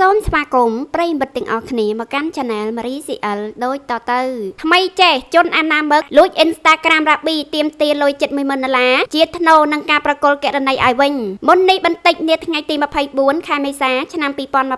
សូមស្វាគមន៍ប្រិយមិត្តទាំងអស់គ្នាមកកាន់ Channel Marie CL ដូចតទៅថ្មីចេះជនអាណាមឹកលួច Instagram រ៉ាប៊ីទាមទារលុយ70000ដុល្លារជាថ្នូរនឹងការប្រកល់ករណីឲ្យវិញមុននេះបន្តិចនាថ្ងៃទី24ខែមេសាឆ្នាំ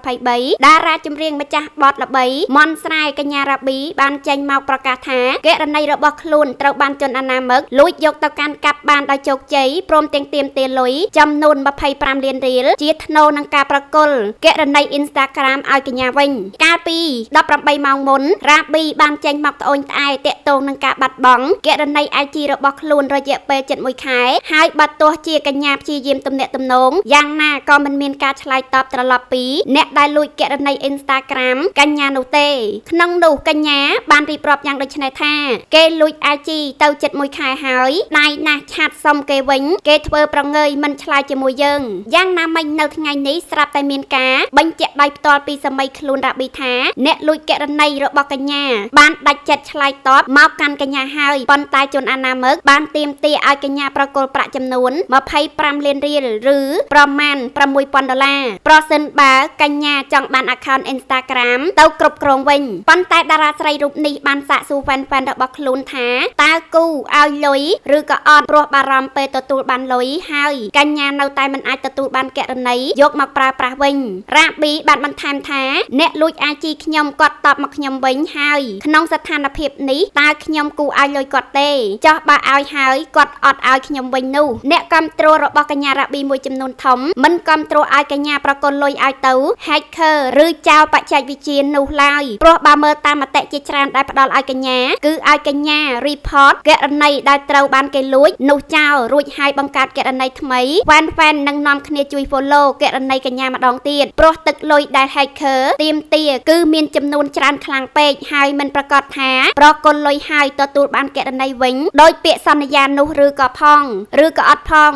2023តារាចម្រៀងម្ចាស់បទល្បីមនស្រែកញ្ញារ៉ាប៊ីបានចេញមកប្រកាសថាករណីរបស់ខ្លួនត្រូវបានជនអាណាមឹកលួចយកទៅកាន់កាប់បានដោយជោគជ័យព្រមទាំងទាមទារលុយចំនួន25លានរៀលជាថ្នូរនឹងការប្រកល់ករណី Instagram ឲ្យកញ្ញាវិញកាលពី18ម៉ោងមុនរ៉ាប៊ីបានចេញមកត្អូញត្អែតាក់ទងនឹងការបាត់បង់ករណី IG របស់ខ្លួនរយៈពេល71ខែហើយបាត់ទោះជាកញ្ញាព្យាយាមទំនាក់ទំនងយ៉ាងណាក៏មិនមានការឆ្លើយតបត្រឡប់ពីអ្នកដែលលួចករណី Instagram កញ្ញានោះទេ ក្នុងនោះកញ្ញាបានរៀបរាប់យ៉ាងដូចនេះថាគេលួច IG ទៅ71ខែហើយដៃណាស់ឆាតសុំគេវិញ គេធ្វើប្រងើយមិនឆ្លើយជាមួយយើងយ៉ាងណាមិញនៅថ្ងៃនេះស្រាប់តែមានការបញ្ជាក់ដោយផ្ទាល់ពីសម័យខ្លួនរ៉ាប៊ីថាអ្នកលួចករណីរបស់កញ្ញាបានដាច់ចិត្តឆ្លើយតបមកកាន់កញ្ញាហើយប៉ុន្តែជនអាណាមឹកបានទាមទារឲ្យកញ្ញាប្រគល់ប្រាក់ចំនួន25លានរៀលឬប្រមាណ6000ដុល្លារប្រសិនបើកញ្ញាចង់បាន account Instagram ទៅគ្រប់គ្រងវិញប៉ុន្តែតារាស្រីរូបនេះបានសាកសួរ fan fan របស់ខ្លួនថាតើគូឲ្យលុយឬក៏អត់ព្រោះបារម្ភពេលទទួលបានលុយហើយកញ្ញានៅតែមិនអាចទទួលបានករណីយកមកប្រើប្រាស់វិញរ៉ាប៊ីបានបន្ថែមថាអ្នកលួច IG ខ្ញុំគាត់តបមកខ្ញុំវិញហើយក្នុងស្ថានភាពនេះតើខ្ញុំគូឲ្យលុយគាត់ទេចោះបើឲ្យហើយគាត់អត់ឲ្យខ្ញុំវិញនោះអ្នកគ្រប់គ្រងរបស់កញ្ញារ៉ាប៊ីមួយចំនួនធំមិនគ្រប់គ្រងឲ្យកញ្ញាប្រកល់លុយឲ្យទៅ hacker ឬចោលបច្ចេកវិទ្យានោះឡើយព្រោះបើមើលតាមមតិជាច្រើនដែលផ្ដល់ឲ្យកញ្ញាគឺឲ្យកញ្ញា report ករណីដែលត្រូវបានគេលួចនោះចោលរួចហើយបង្កើតករណីថ្មី fan fan នឹងនាំគ្នាជួយ follow ករណីកញ្ញាម្ដងទៀតព្រោះទឹកលុយដែល hacker ទៀមទាគឺមានចំនួនច្រើនខ្លាំងពេកហើយមិនប្រកាសថាប្រកុលលុយហើយទទួលបានករណីវិញដោយពាក្យសន្យានោះឬក៏ផងឬក៏អត់ផង